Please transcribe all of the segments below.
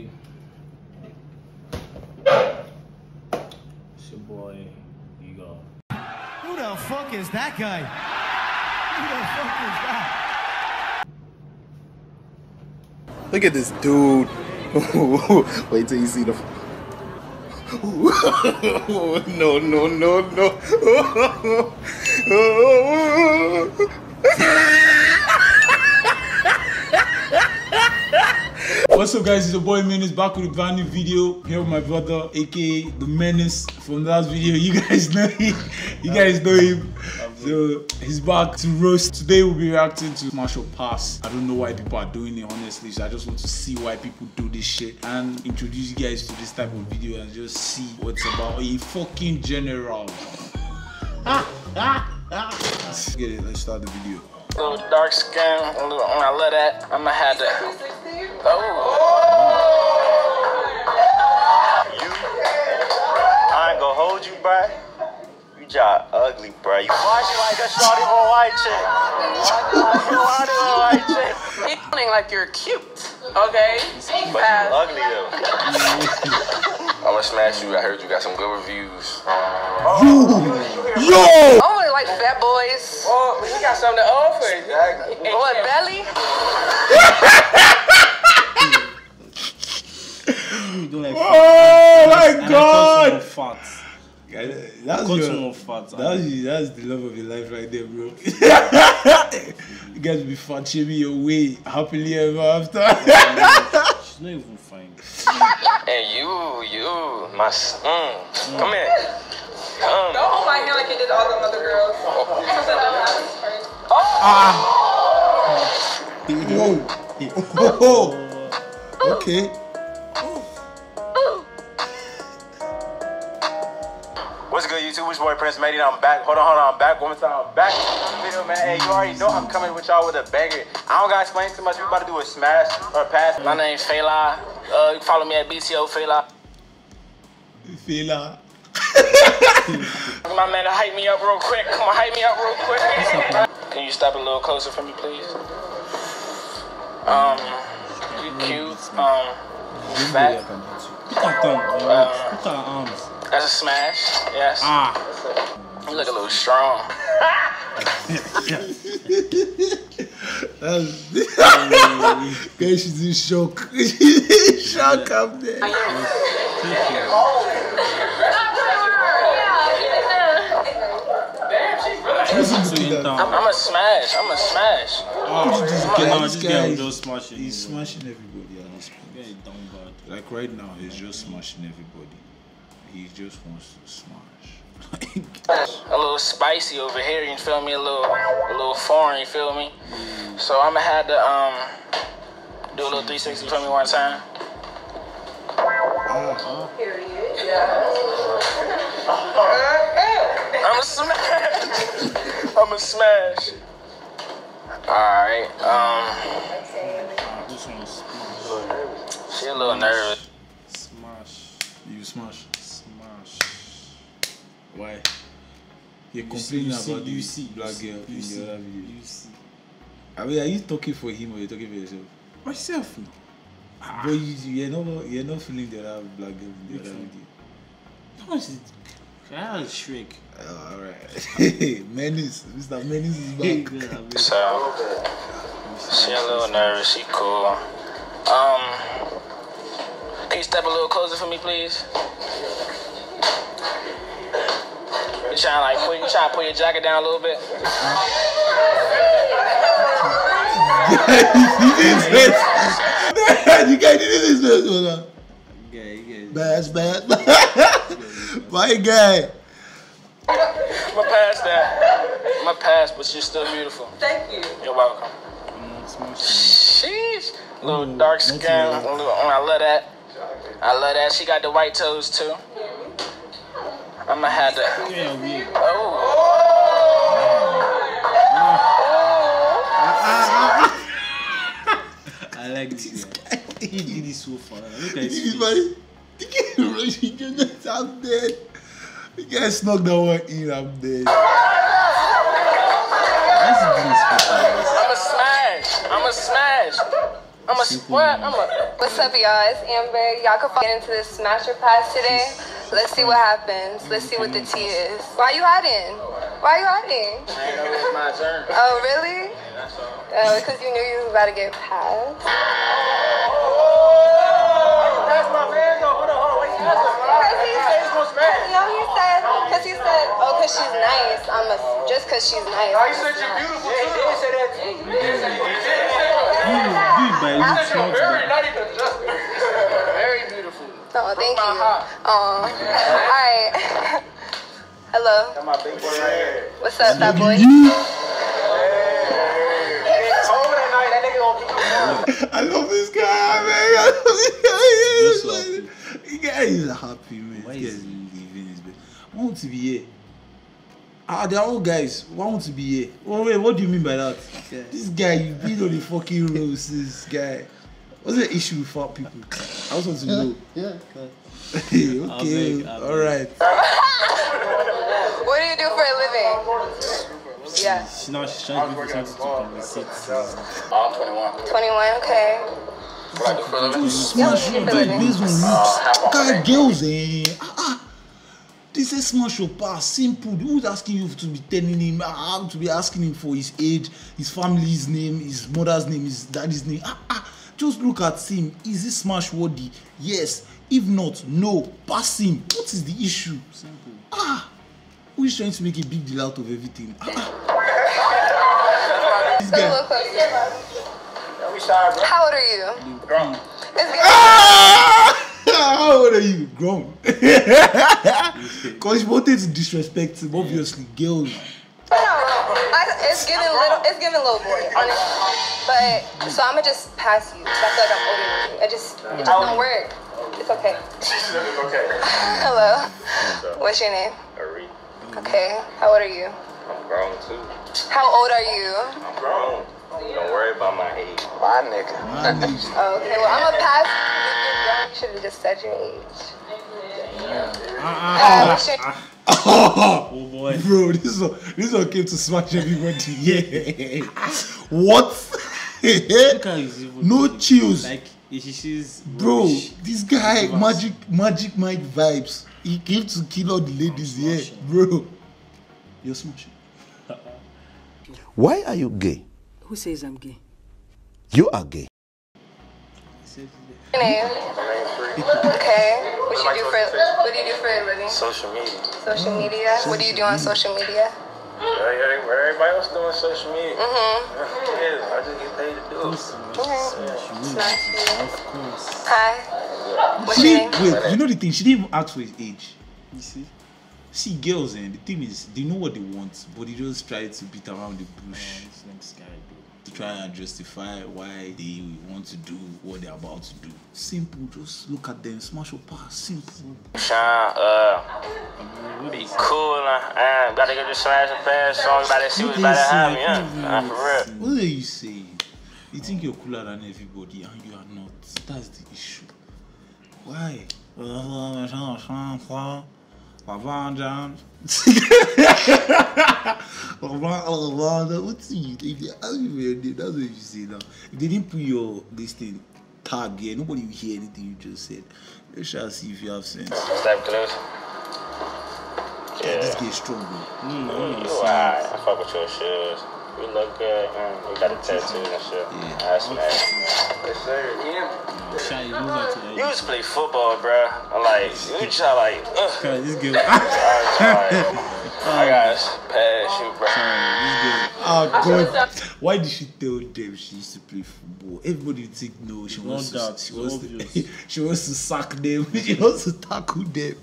It's your boy, Ego. Who the fuck is that guy? Who the fuck is that? Look at this dude. Wait till you see the. no, no, no, no. What's up, guys? It's your boy Minnis back with a brand new video. Here with my brother, aka the Menace from the last video. You guys know him. You guys know him. So he's back to roast. Today we'll be reacting to Smash or Pass. I don't know why people are doing it honestly. So I just want to see why people do this shit and introduce you guys to this type of video and just see what's about a fucking general. Get it. Let's start the video. Little dark skin, a little, I love that. I'ma have to. Oh. You, I ain't gonna hold you, bruh. You just ugly, bruh. You watch you like a shorty or white chick. You watch you a white chick. You feeling like you're cute, okay? But you Pass. ugly though. I'ma smash you. I heard you got some good reviews. Oh. Yo! I don't really like fat boys. Oh, but you got something to offer. What, belly? Oh my god! Fat. That's Cut your, more fat. That's, that's the love of your life right there, bro. you guys be fat shaming your way happily ever after. She's not even fine. And you, you, my, s- mm, come here. Come. Don't hold my hand like you did all the other girls. Whoa. okay. What's good, YouTube? It's your boy Prince Meddy. I'm back. Hold on, hold on. I'm back. One more time. I'm back. Video, man. Hey, you already know I'm coming with y'all with a banger. I don't gotta explain too much. We about to do a smash or a pass. My name's Fela. Uh, you follow me at BTO Fela. Fela. My man to hype me up real quick. Come on, hype me up real quick. Can you step a little closer for me, please? Um, you cute. Um, fat. Put her tongue. Put her arms. That's a smash. Yes. Ah. You look a little strong. That's Guys, she's in shock. She's in shock up there. Listen So to in that. town. I'm a smash. I'm a smash. Ah, This okay, guy- now this this guy guy is- just smash it. He's smashing everybody at this point. Yeah, he's down bad. Like right now, he's just smashing everybody. He just wants to smash. A little spicy over here. You feel me? A little, a little foreign. You feel me? So I'ma have to um do a little 360 for me one time. I'm a smash. I'm a smash. All right. Um, Ah, this one is smash. she a little nervous. Smash. you smash. Smash. Why? You're complaining you see, about you the see, black girl you in see, the other video. You see. I mean, are you talking for him or you're talking for yourself? Myself. But you, you're not you're not feeling the other black girl in the Which other one? video. How much is it? That Shrek. Oh, all right. Menace, Mr. Menace is back. So she a little nervous. She cool. Um, can you step a little closer for me, please? You trying to like put you trying to put your jacket down a little bit? He needs this. You can't do this, man. Yeah, yeah. Bass, bass. My guy. I'ma pass that. I'ma pass, but you're still beautiful. Thank you. You're welcome. Smash. Sheesh. Little dark skin. A little, oh, I love that. I love that. She got the white toes too. I'ma have to. Yeah, weird. Oh. I like this guy. He did it so far. Look at his This face. buddy. The guy rushing just I'm dead. The guy snuck that one in, I'm dead. Why is he doing his face like this? I'm a smash. I'm a smash. I'm a what? I'm a. What's up, y'all? It's Amber. Y'all can get into this smash or pass today. Let's see what happens. Let's see what the tea is. Why you hiding? Why you hiding? I ain't know it's my turn. Oh, really? That's all. Oh, because you knew you was about to get passed. He said, because he said, oh, because she's nice. I'm a, just because she's nice. Oh, you said you're beautiful too. Yeah, he did say that too. He did say that. You do it by looks, not Very, by. not even just very beautiful. Oh, thank my you. heart. Oh, all right. Hello. That's my big boy right. What's up, that boy? It's over that night. That nigga gonna keep you I love this guy, man. I love this guy. You're so happy. This guy is happy, man. Want to be here. Ah, they're all guys. Why want to be here? Oh wait, what do you mean by that? This guy, you've been on the fucking roast. This guy. What's the issue with fat people? I just want to know. Yeah, okay. okay, beg, I all right. What do you do for a living? Yeah. She now she's trying to give you to compensate. I'm 21. 21, okay. What I do for a living? Smash Yeah, your we guy can looks. Guy, girls, eh? Ah, ah. This is smash your pass. Simple. Who's asking you to be telling him? Ah, to be asking him for his age, his family's name, his mother's name, his daddy's name. Ah, ah. Just look at him. Is he smash worthy? Yes. If not, no. Pass him. What is the issue? Simple. Ah. Who is trying to make a big deal out of everything? Ah, ah. This guy. We sorry. How old are you? Grown. It's good. Ah! How old are you? Grown. Because you wanted to disrespect him, obviously. Girls. I, it's giving little. It's giving little boy, honestly. But so I'ma just pass you. I feel like I'm older than you. It just, it just don't work. It's okay. okay. Hello. What's your name? Ari, Okay. How old are you? I'm grown too. How old are you? I'm grown. Don't worry about my age. My nigga. My. Oh, okay. Well, I'm gonna pass you. If you're grown, you should have just said your age. Uh, what's your- Oh boy. Bro, this one, this one came to smash everybody. Yeah. what? Look how he's even no chills. Like if she sees Bro, this guy, Give magic, magic Mike vibes. He came to kill all the ladies here. Bro. You're smashing. Why are you gay? Who says I'm gay? You are gay. your name? Okay. What you do for What do you do for a living? Social media. Social media. What do you do on social media? Everybody everybody else doing social media. Mm-hmm. Yeah, I just get paid to do it. Okay. It's nice to meet you. of course. Hi. What's She your name? wait, you know the thing? She didn't even ask for his age. You see? See, girls, and the thing is, they know what they want, but they just try to beat around the bush. This next guy, to try and justify why they want to do what they're about to do. Simple, just look at them, smash your pass, simple. Sean, uh, be cool now. Uh, about to get the smash and pass song. About to see what's about to happen. Yeah, nah, for real. What are you saying? You think you're cooler than everybody and you are not. That's the issue. Why? What's it? If they ask you for your name, that's what you say now. If they didn't put your this thing tag here, nobody will hear anything you just said. Let's shall see if you have sense. Step close. Yeah. This Yeah. guy is strong, bro. Mm, you alright. I fuck with your shoes. You look good. Mm, you got a tattoo and shit. Yeah. That's nice. Yes, sir. Yeah. Shy, you move out to the You used to play football, bro. I'm like, you try like, ugh. Sorry, this girl. I got pass you, bro. Oh God! Why did she tell them she used to play football? Everybody would think no. She No wants doubt, to. She wants to. She wants to sack them. She wants to tackle them.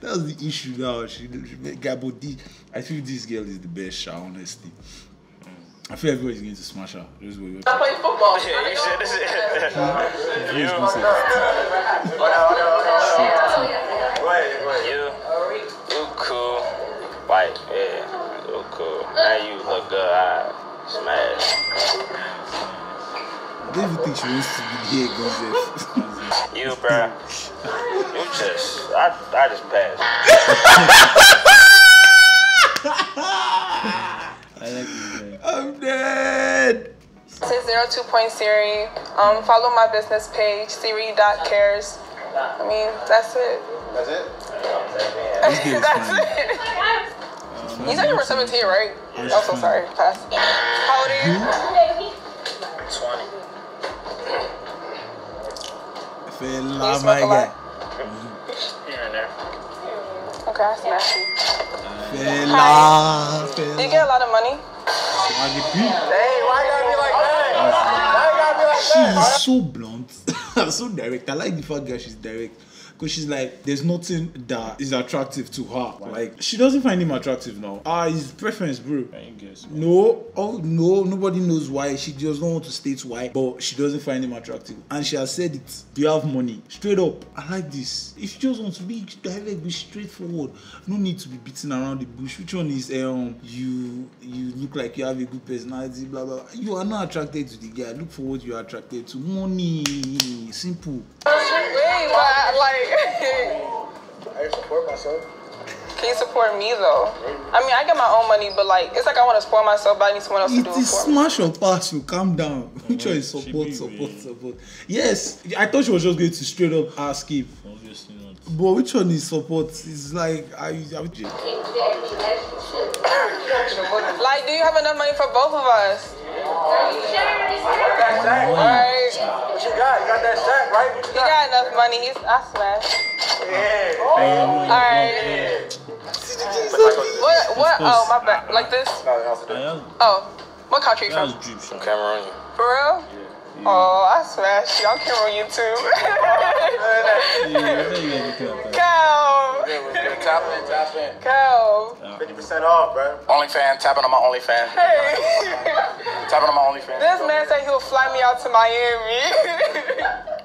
That's the issue now. She, she make guy, but the, I feel this girl is the best. Sha, honestly. I feel everybody's going to smash her. This is what you're I play football. Yeah, you said this. you. You, you cool. White, yeah, you cool. Now you look good. I smash. I don't even think she wants to be here, Gonzef. You, bruh. You just, I, I just passed. I like this guy. I'm dead. So This is 02.Siri. Um, follow my business page, Siri.cares. I mean, that's it. That's it? This dude is that's it. You said you were 17, right? Oh, so sorry. Pass. How old are you? 20. Fella, smoke my a lot? guy. Here and there. Okay, I smashed you. Fella, Do you get a lot of money? P. Hey, why gotta be like that? Ah, why you gotta be like She that? is so blunt, so direct. I like the fact that she's direct. Cause she's like, there's nothing that is attractive to her. Like, she doesn't find him attractive now. Ah, his preference, bro. I guess. No, oh no, nobody knows why. She just don't want to state why, but she doesn't find him attractive. And she has said it. Do you have money? Straight up. I like this. If you just want to be direct, be straightforward. No need to be beating around the bush. Which one is um you you look like you have a good personality, blah blah. blah. You are not attracted to the guy. Look for what you are attracted to. Money. Simple. Wait, but like, I support myself. can you support me though? I mean, I get my own money, but like, it's like I want to spoil myself, but I need someone else to It do it is for me. smash or pass. You calm down. Which one is support, support, with- support? Yes, I thought she was just going to straight up ask him. Obviously not. But which one is support? It's like I, I would just- Like, do you have enough money for both of us? That sack, Right? What you got? You got that sack, right? What you He got enough money. He's I smashed. Yeah. All right. What? What? Oh, my bad. Like this? Oh, what country you that's from? drip. Cameroon. For real? Oh, I smashed you. I'm Cameroon you too. Yeah, I bet you are looking at that. Cow. Tap in, tap in. Cow. 50% off, bro. OnlyFans, tapping on my OnlyFans. Hey. Tapping on my OnlyFans. This man said he'll fly me out to Miami.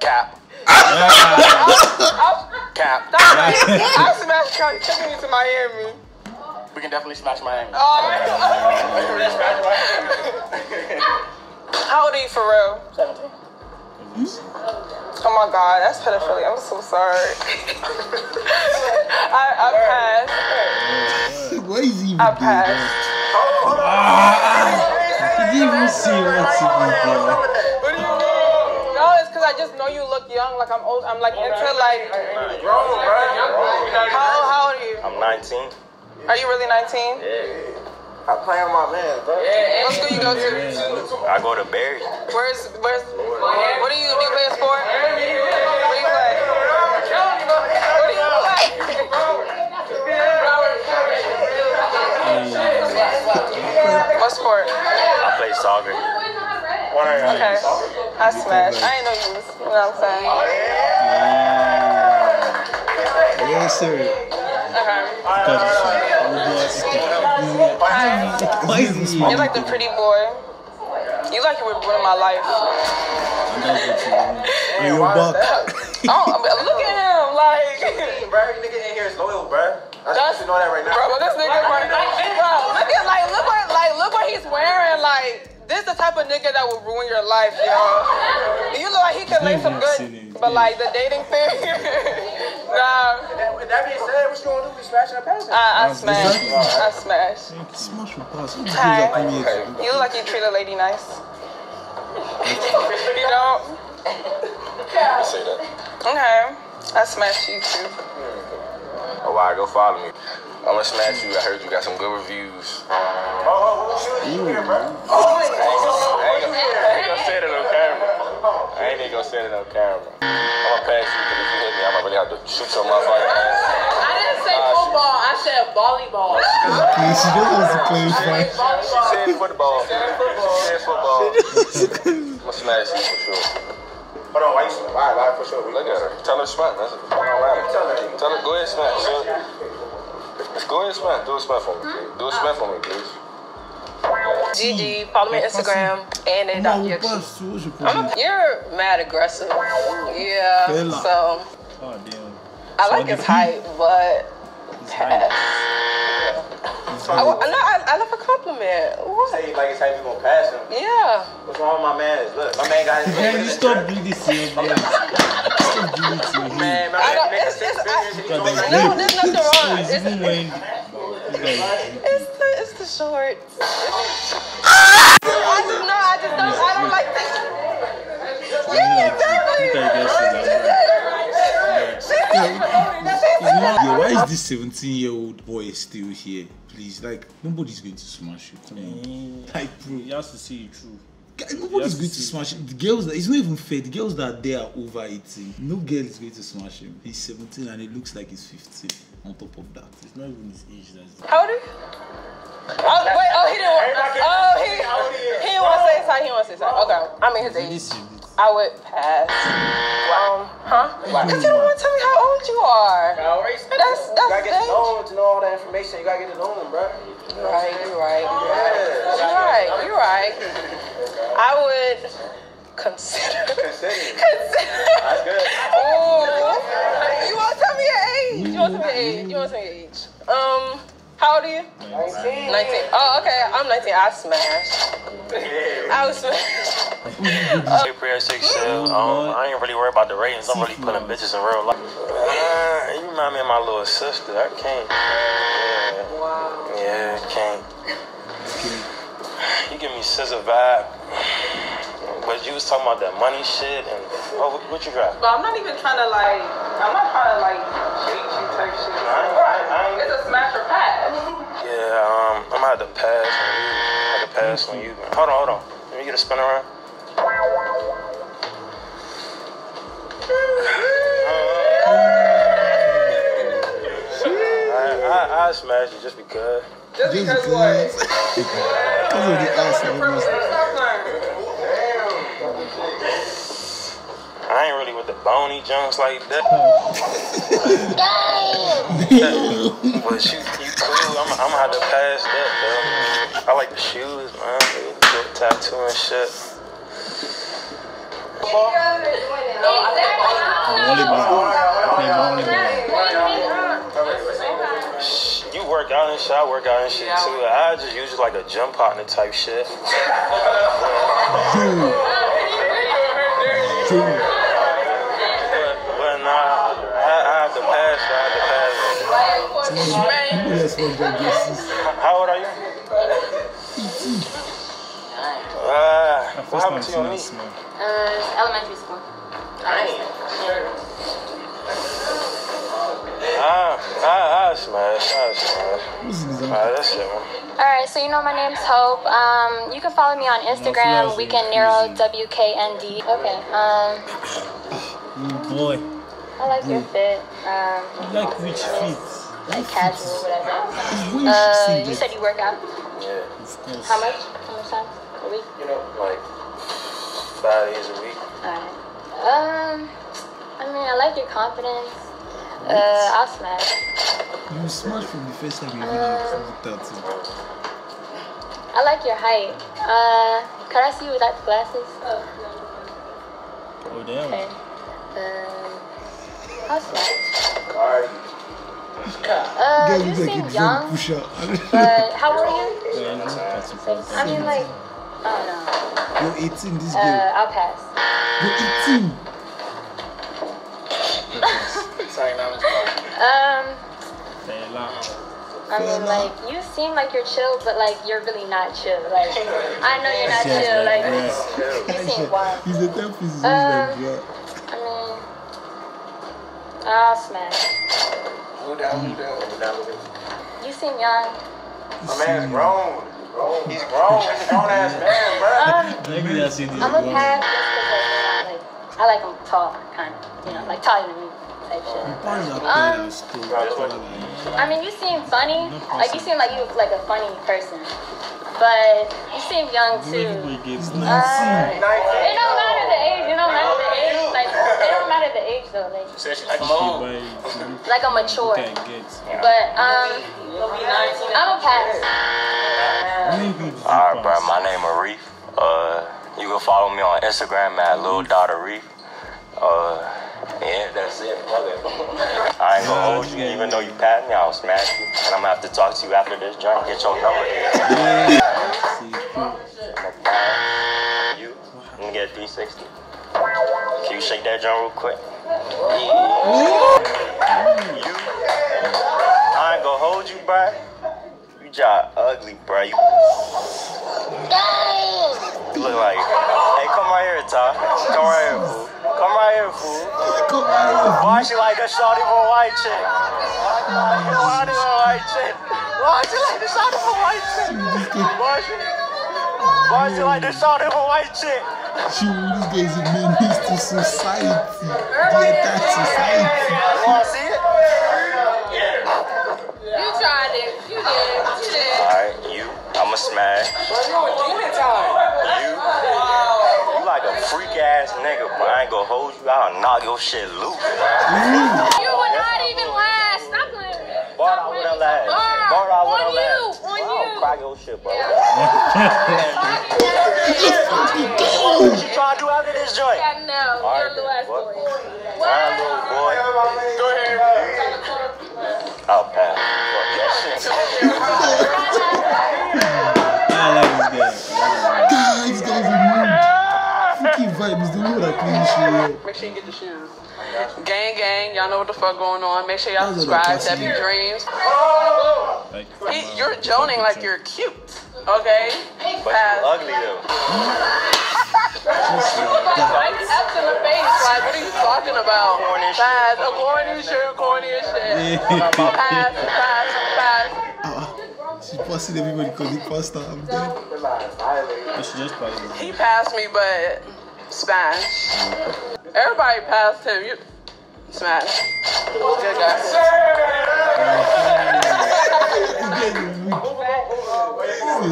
Cap. I'll, Cap. I'll smash you. Taking you to Miami. We can definitely smash Miami. Oh. How old are you for real? 17. Oh my god, that's pedophilia. I'm so sorry. I, I passed. Why is he even I doing passed. that? He didn't even see what's in there. What do you mean? No, it's because I just know you look young. Like I'm old. I'm like into like. Grown, bro. How, how old are you? I'm 19. Are you really 19? I play on my man, bro. What school you go to? I go to Barry. Where's where's what do you do? You play a sport? What do you play? What do you play? What sport? I play soccer. Okay. I smash. I ain't know you was. What I'm saying? Yes, sir. Okay. Why is this You're like the pretty boy. You like you were ruining my life. on your back? Oh, look at him, like. Bro, every nigga in here is loyal, bro. I That's- just you know that right now. Bro, this nigga, bro, bro, look at like, look what, like, look what he's wearing. Like, this is the type of nigga that will ruin your life, yo. You look like he could lay some good, but like the dating thing, nah. That, with that being said, what you gonna do? We smashing a pass? I, I smash, I smash. Smash or pass? What you look like you treat a lady nice. you don't? Say that. Okay. I smash you too. Oh, wow, go follow me. I'm gonna smash you. I heard you got some good reviews. Oh, oh, what you here, bro? Oh, I ain't gonna, I ain't gonna say that on camera. Oh, I ain't even gonna say that on camera. I'm gonna pass you because if you I'm gonna really have to shoot your motherfucking ass. I didn't say uh, football. I said volleyball. Okay, she just wants to clarify. She said football. She said football. I'm gonna smash you for sure. Hold on, why you why, why for sure? Look at her. Tell her to smash. That's it. Don't matter. Tell her. Tell her. Go ahead, smash. Show her. Go ahead, smash. Do a smash hmm? for me. please. Do a smash for me, please. GG, follow me on Instagram and then Now, Dr. Yoshi. pass. What's your problem? You're mad aggressive. Yeah. So Oh, damn. I like his height, but pass. I, wa- no, I, I love a compliment. What? Say like it's how you gonna pass him. Yeah. What's wrong with my man? Look, my man got his Man, you stop doing this to man. Stop doing it to your man. Man, my I man it's- it's- I- figures. He Because going they like No, there's nothing wrong. So it's It's, even when you guys, it's the it's the shorts. Ah! I just know I and stuff. I don't like that. Yeah, exactly. Yo, why is this 17 year old boy still here? Please, like, nobody's going to smash you. Come on. Eh, like, bro. He has to see you through. Nobody's going to smash him. The girls, that, it's not even fair. The girls that are there are over 18. No girl is going to smash him. He's 17 and it looks like he's 15 on top of that. It's not even his age. That's How old are you? Oh, wait, oh, he didn't want, oh, he, he didn't to say sorry, he didn't to say sorry. Okay, I mean his age. I would pass. Um, huh? Because you don't want to tell me how old you are. That's, that's You gotta get to age. know him to know all that information. You gotta get to know him, bro. You're right, you're right, you're right. You're right, you're right. I would consider. Consider. Consider. That's good. Ooh. You want to tell me your age? You want to tell me your age? You want to tell me your age? Um, how old are you? 19. 19. Oh, okay. I'm 19. I smashed. I was smashed. Hey, prayer six sale. Um, I ain't really worried about the ratings. I'm really putting bitches in real life. Uh, you remind me of my little sister. I can't. Yeah. Yeah, I can't. You give me scissor vibe. But you was talking about that money shit and oh, what, what you got? But I'm not even trying to like. I'm not trying to like cheat you type shit. It's I have on you. Hold on, hold on. Let me get a spin around. I, I, I smash you just because. Just because what? Because of the ass and the Stop. I ain't really with the bony junks like that. Damn. but you, you cool. I'm, I'm gonna have to pass that though. I like the shoes, man. The tattoo and shit. Shh, You work out and shit. I work out and shit too. I just use it like a gym partner type shit. But, How old are you? Ah, what happened to your knee? seeing. Uh, elementary school. Ah, ah, I smash, I smash. Ah, that's it, man. Alright, so you know my name's Hope. Um, you can follow me on Instagram, Weekend Nero, WKND. Okay, um, Oh boy. I like your fit. Um, Like which feet? Like casual, whatever. Uh, you said you work out. Yeah, How much? How much time a week? you know, like five days a week. Alright. Um, I mean, I like your confidence. Uh, I'll smash. You smashed from the first time you even looked at it. I like your height. Uh, could I see you without the glasses? Oh damn. Okay. Um, I'll smash. Alright. Girl you like seem a young, drug pusher. but how old are you? Yeah, that's. I mean, like, I don't know. You're 18, this Uh, girl. I'll pass. You're 18. Um, I mean, like, you seem like you're chill, but like you're really not chill. Like, I know you're not chill. Like, you seem wild. He's the type who's Um, like, bro. I mean, I'll smash. Move down. You seem young. My man's grown. Grown. He's grown. He's a grown ass man, bro. Um, Let me just. I'm a one. pass just because like, like, I like them tall, kind of. You know, like taller than me type shit. Why is that Um, player still taller than you? I mean, you seem funny. Like you seem like you like a funny person, but you seem young too. Everybody gets Uh, it don't matter the age. It don't matter the age. Like it don't matter the age though. Like like I'm mature. can. But um, I'm a pass. Alright, bro, my name is Reef. Uh, you can follow me on Instagram at Lil Daughter Reef. Uh, yeah, that's it. Fuck it. I ain't gonna hold you, even though you pat me, I'll smash you. And I'm gonna have to talk to you after this joint. Get your number. You, let me get 360. Can you shake that joint real quick? You, I ain't gonna hold you, bro. You just ugly, bro. You You look like, hey, come right here, Ty. Come right here, fool. Come right here, fool. Come on. Why she like a shorty for a white chick? Why do a white chick? Why she like the shorty for a white chick? Why she? Why she like the shorty for a white chick? Shoot, this guy is a menace to society. The entire society. Wanna see it? You tried it. You did. You did. Alright, you. I'ma smash. You. You like a freak ass nigga, but I ain't gonna hold you. I'll knock your shit loose. You would not even last. Stop playing. Bar, I wouldn't last. Bar, Bar, I wouldn't you, last. on I'll you. crack your shit, bro. Fucking. What you trying to do after this joint? Yeah, no. All You're the last what? boy. Alright, little boy. Go ahead. I'll pass. Fuck that shit. I like this guy. Vibes. The mood I clean shit. Make sure you get the shoes. Gang, gang, y'all know what the fuck going on. Make sure y'all Those are the subscribe to Epic classic. Dreams. Like, He, you're joning like you're cute, okay? But Pass. you ugly though. Like F's in the face. Like, what are you talking about? Corny. Pass. A corny shit, corny as shit. Pass, pass, pass. Ah, she's busting everybody because he passed her. I'm dead. you just probably go. He passed me, but smash. Everybody passed him. You smash. Good guy.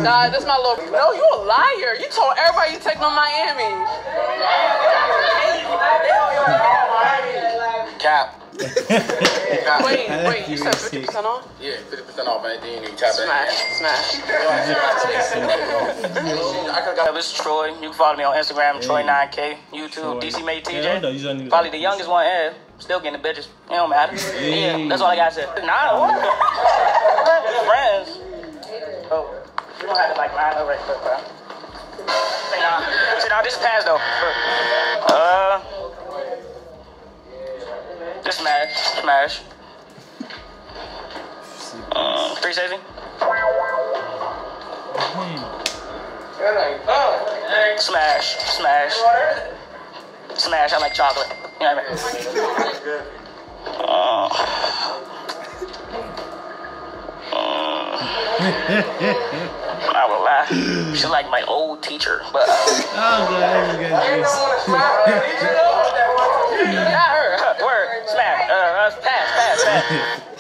Nah, this my little. No, you a liar. You told everybody you taking on Miami. Cap. Wait, wait. You you said 50% off? Yeah, 50% off, man. Then you tap it. Smash, smash. I could got this is Troy. You can follow me on Instagram, Troy9K, YouTube, DC Made Yeah, no, he's TJ. Probably the youngest one here. Still getting the bitches. It don't matter. Yeah, that's all I gotta say. Nah, what? Friends. Oh, you don't have to like line up right quick, bro. Say nah. Say nah, this is pass though. Uh, this smash, smash. Uh, 360. Smash, smash. Smash, I like chocolate. You know what I mean? Uh, uh, I will lie. She's like my old teacher, but uh, Oh, God, this guy's not her. smash, uh, uh, pass, pass, pass.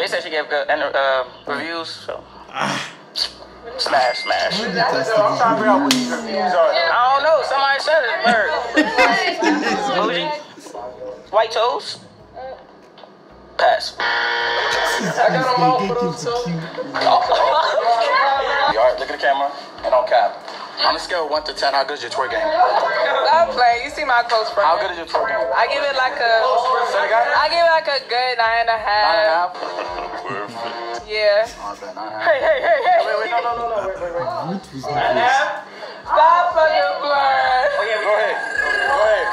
They said she gave good uh, reviews, so smash, smash. I don't know. Somebody said it. Word. Bougie. White toes. Pass. This guy get him to cute. Alright, look at the camera and on cap. On a scale of 1 to 10, how good is your twerk game? Stop playing. You see my close friend. How good is your twerk game? I give it like a. I give it like a good nine and a half. Yeah. Hey, hey, hey, hey. Wait, wait, no, no, no, no. Wait, wait, wait. Root was the best. Stop fucking playing. Oh, yeah, go ahead. Go ahead.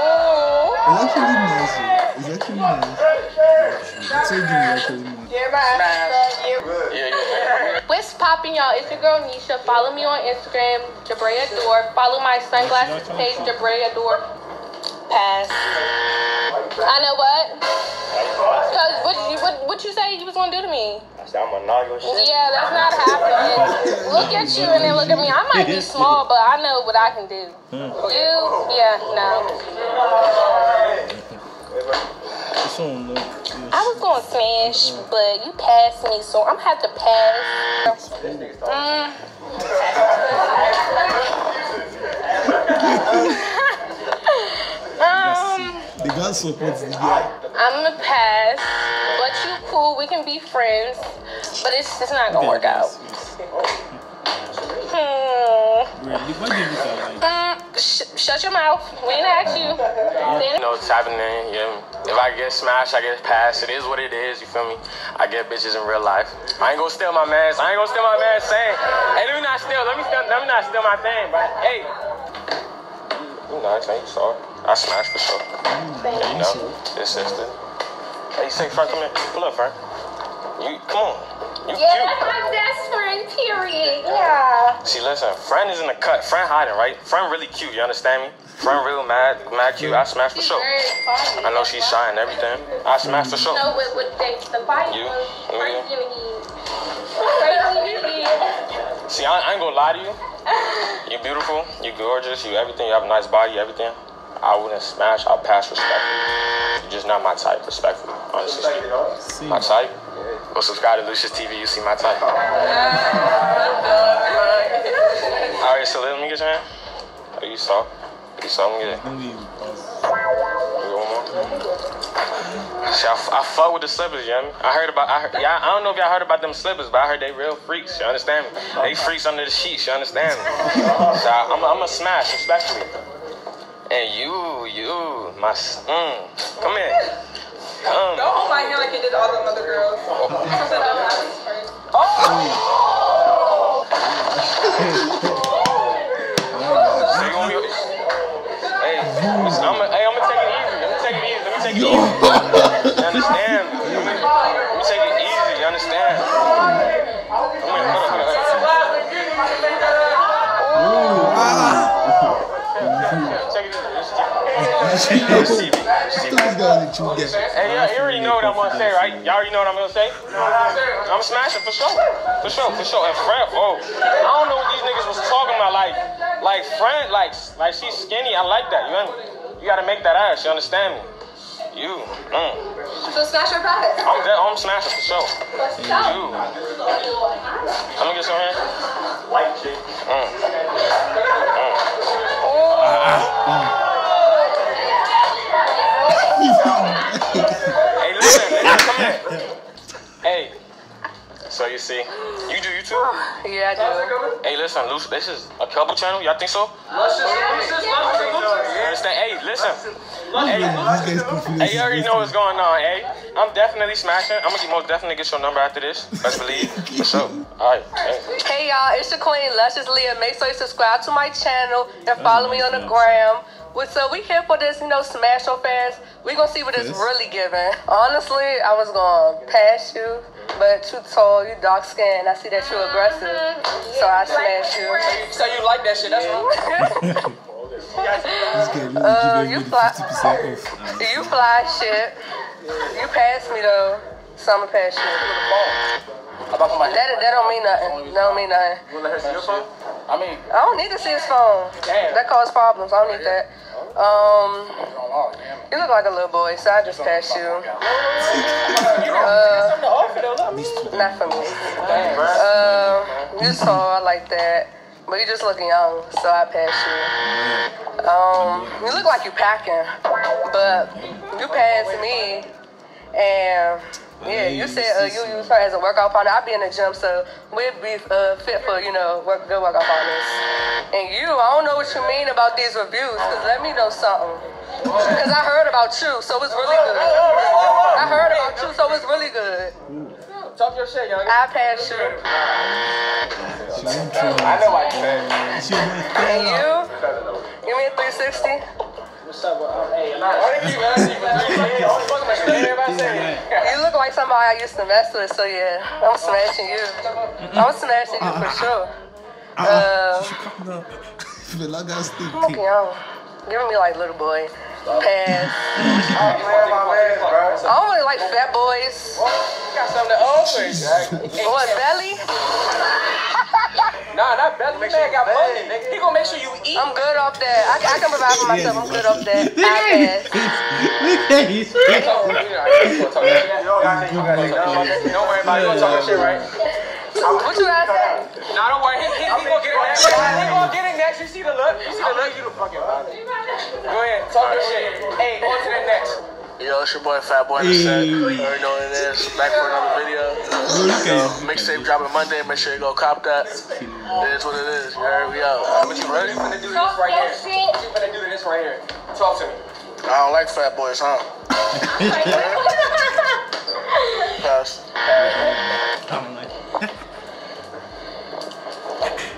Ooh. It's actually nice. though. It's actually nice. It's so good, actually nice. Yeah, yeah, yeah. What's poppin', y'all? It's your girl Nisha. Follow me on Instagram, Jabrea Door. Follow my sunglasses page, Jabrea Door. Pass. I know what? Cause what you what, what you say you was gonna do to me? I said, I'm gonna knock your shit. Yeah, that's not happening. look at you and then look at me. I might be small, but I know what I can do. Hmm. You, yeah, no. This one look. I was gonna smash, but you passed me, so I'm gonna have to pass. Mm. um, The guy supports the guy. I'm gonna pass, but you cool. We can be friends, but it's it's not gonna work out. Hmm. Shut your mouth. We didn't ask you. You know what's happening, yeah. If I get smashed, I get passed. It is what it is, you feel me? I get bitches in real life. I ain't gonna steal my man's. I ain't gonna steal my man's saying. Hey, let me not steal. Let me steal. Let me not steal my thing, but hey. You nice, ain't you sorry? I smashed for sure. Yeah, you know, this sister. Hey, say, Frank, come here. Pull up, Frank. You come on. You Yeah, cute. that's my best friend, period. Yeah. See, listen, friend is in the cut. Friend hiding, right? Friend really cute. You understand me? Friend real mad, mad cute. I smash for She's sure. I know she's shy and everything. I smash for sure. No, with, with the, the fight You? was Yeah. crazy. Crazy. See, I, I ain't gonna lie to you. You beautiful. You gorgeous. You everything. You have a nice body. Everything. I wouldn't smash. I'll pass respectfully. You're just not my type, respectfully. Honestly. speaking. My type. Go subscribe to Lucius TV. You see my type. All right, so let me get your hand. Oh, you saw. You saw me get it. Don't even pause. You want more? See, I, fuck with the slippers, you know what I mean? I heard about, I heard, yeah, I don't know if y'all heard about them slippers, but I heard they real freaks, you understand me? They freaks under the sheets, you understand me? So I, I'm, I'm a smash, especially. And you, you, my, mm, come here. Come. Don't hold my hand like you did all them other girls. So you want me, hey, listen, I'm gonna hey, I'm gonna take it easy. Let me take it easy. Let me take it easy. You understand? Let me, let me take it easy. You understand? Come here, hold up, hold up. Take it easy. This is TV. This is TV. Hey, yeah, you already know what I'm gonna say, right? Y'all already know what I'm gonna say? I'm smashing for sure. For sure, for sure. And friend, oh, I don't know what these niggas was talking about. Like, like friend, like, like she's skinny. I like that. You, you gotta make that ass. You understand me? You, mm. So smash your pass. I'm there. I'm smashing for sure. You. Let me get some here. White chick. Mm. Hey, listen, listen, come here. Hey. So you see, you do YouTube? Yeah, I do. Hey, listen, Luce, this is a couple channel. Y'all think so? You understand? Hey, listen. Hey, This guy's confused. hey, you already know what's going on. Hey, I'm definitely smashing. I'm gonna most definitely get your number after this. Best believe. For sure. All right. Hey. Hey y'all, it's your queen, Luscious Leah. Make sure you subscribe to my channel and follow me on the gram. We- So we here for this, you know, smash so fast. We gonna see what it's Yes. really giving. Honestly, I was gonna pass you, but too tall, you dark skinned. I see that you aggressive, so I smashed you. So you like that shit? That's wrong. This guy really Uh, giving you fly. off. You fly shit. You pass me though. So I'ma pass you. That, that don't mean nothing. That don't mean nothing. You let her see your phone? I mean, I don't need to see his phone. Damn. That causes problems. I don't need that. Um, you look like a little boy, so I just passed you. Uh, not for me. Uh, you tall, I like that. But you just looking young, so I passed you. Um, you look like you packing, but you passed me, and yeah, you said uh, you use her as a workout partner. I be in the gym, so we'd be uh, fit for you know work, good workout partners. And you, I don't know what you mean about these reviews, cause let me know something. Cause I heard about you, so it's really good. I heard about you, so it's really good. talk your shit, young. I passed you. She won't try. I know why you said. She won't And you? Give me a 360. What's up? bro? Um, hey, I'm not. Only keep asking for three days. Only fucking my shit. Everybody say. You look like somebody I used to mess with, so yeah, I'm smashing you. I'm smashing you for sure. Uh, uh, uh, uh She calm down. Like I still I'm looking young. Giving me like little boy. Pass. I don't really like fat boys. got something to offer. What, belly? Nah, not belly. Man got money, nigga. He gonna make sure you eat. I'm good off that. I, I can provide for myself. I'm good off that. Look at his face. Don't worry about it. You gonna talk your shit, right? What you guys say? Nah, don't worry. He, he, he gonna get it next. He gonna get it next. You see the look? You see the look? You the fucking bother. Go ahead. Talk your shit. Hey, on to the next. Yo, it's your boy Fat Boy in the set. You already know what it is. Back for another video. Look Yo, mixtape dropping Monday. Make sure you go cop that. It is what it is. You heard me out. But you ready? You finna do this right here. What you finna do this right here? Talk to me. I don't like fat boys, huh? Pass.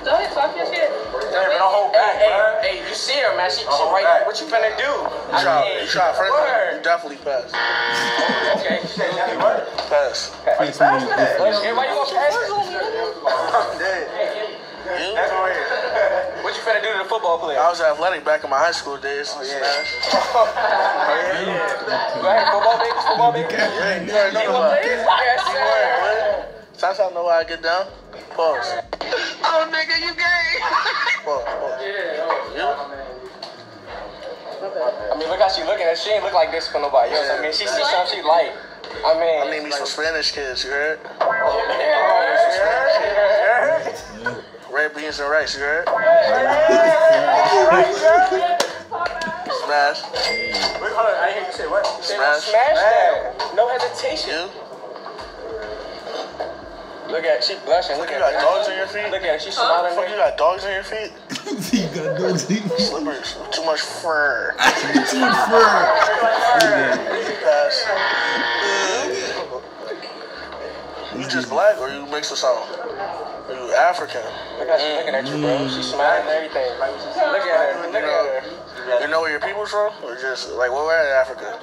Go ahead, talk your shit. Don't hold back, hey, hey, hey, you see her, man. She, she right. What you finna do? You I try, mean, you try friend word. you definitely pass. Okay. Pass. Hey, why you gonna pass You? What you finna do to the football player? I was athletic back in my high school days. Oh, yeah. Oh, Go ahead, football baby, football baby. Yeah, you already know about it. Yes, sir. Sometimes I know how I get down. Pause. Oh, nigga, you gay. Pause. Pause. I mean, look how she looking. She ain't look like this for nobody else. I mean, she see something she like. I mean, I need me some Spanish kids, you heard? Red beans and rice, you heard? Smash. Wait, hold on. I didn't hear you say what? You Smash. Smash that. No hesitation. You? Look at she blushing. Look You at got dogs on your feet? Look at her. She smiling. Fuck, you got dogs on your feet? you got dogs. Slippers. Too much fur. Too much fur. Pass. You just black or you mix with something? Or you African? Look how she looking at you, bro. She smiling and everything. Like, Look at her. Look at her. You know where your people's from? Or just, like, where we're in Africa?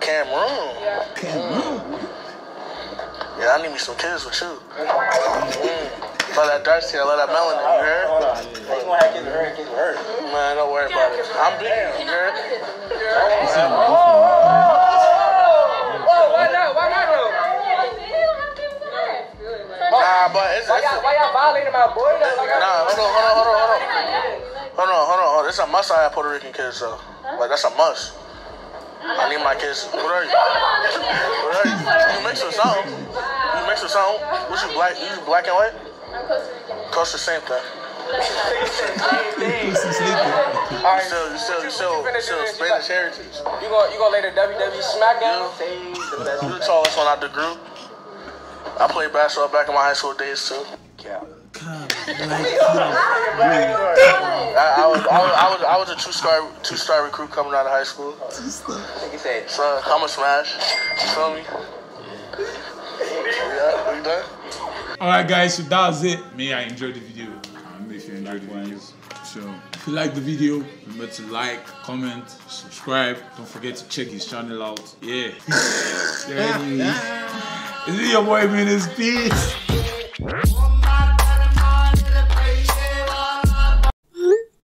Cameroon. Cameroon. Yeah, I need me some kids with you. Mm. Love that dark skin, I love that melanin, you heard? Hold on. You gonna have kids with her and kids with her. Man, don't worry about it. I'm big, you heard? Why not? Why not though? Nah, but it's, Why it's y'all, why y'all violating my boy? Like, Nah, hold on, hold on, hold on, hold on. Hold on, hold on, hold on. It's a must I have Puerto Rican kids though. Like that's a must. I need my kids. What are you? What are you? You mix with something. You mix with something. What you black? You black and white? I'm Costa Rican. Costa same thing. Alright, You still, you still, you still, You finna do still this, you Spanish heritage. you gonna you gonna lay the WWE SmackDown? You the tallest one out the group. I played basketball back in my high school days too. I, I, was, I, was, I was I was a two star two star recruit coming out of high school. He said, So I'm a smash. You feel me? Yeah, you done? Alright guys, so that was it. Me, I enjoyed the video. I if you enjoyed the video. So if you like the video, remember to like, comment, subscribe. Don't forget to check his channel out. Yeah. there it is. Is it your boy Minnis? Peace.